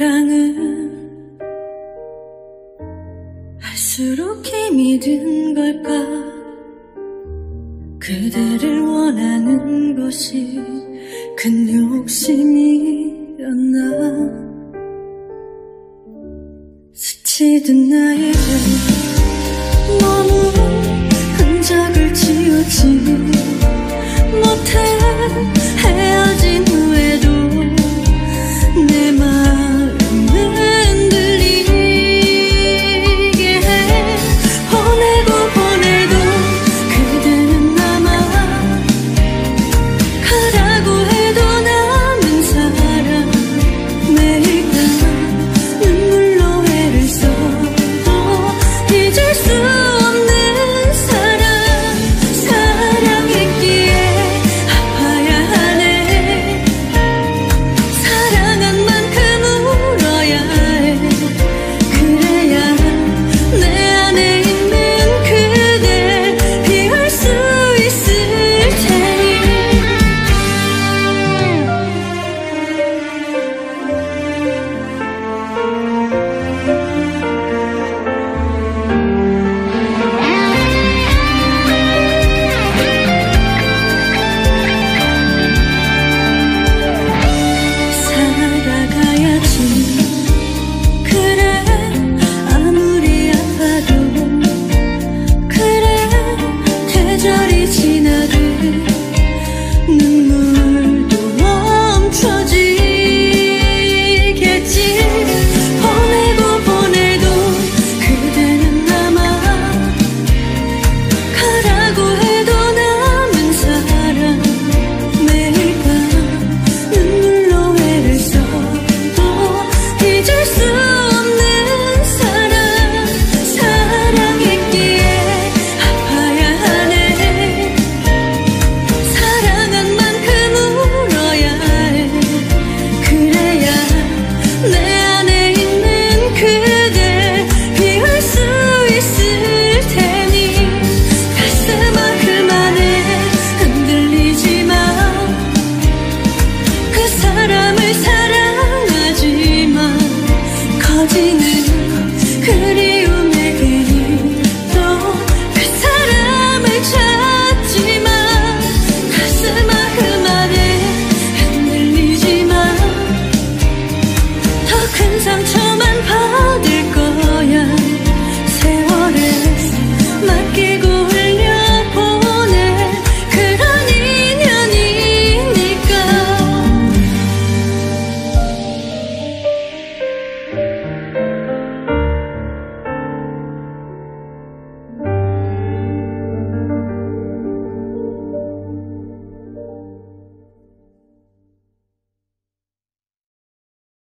사랑은 할수록 힘이 든 걸까? 그대를 원하는 것이 큰 욕심이었나? 스치던 나에게 understood